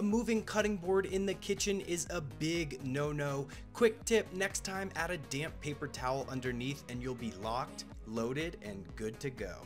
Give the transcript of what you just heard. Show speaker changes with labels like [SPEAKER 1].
[SPEAKER 1] A moving cutting board in the kitchen is a big no-no. Quick tip, next time add a damp paper towel underneath and you'll be locked, loaded, and good to go.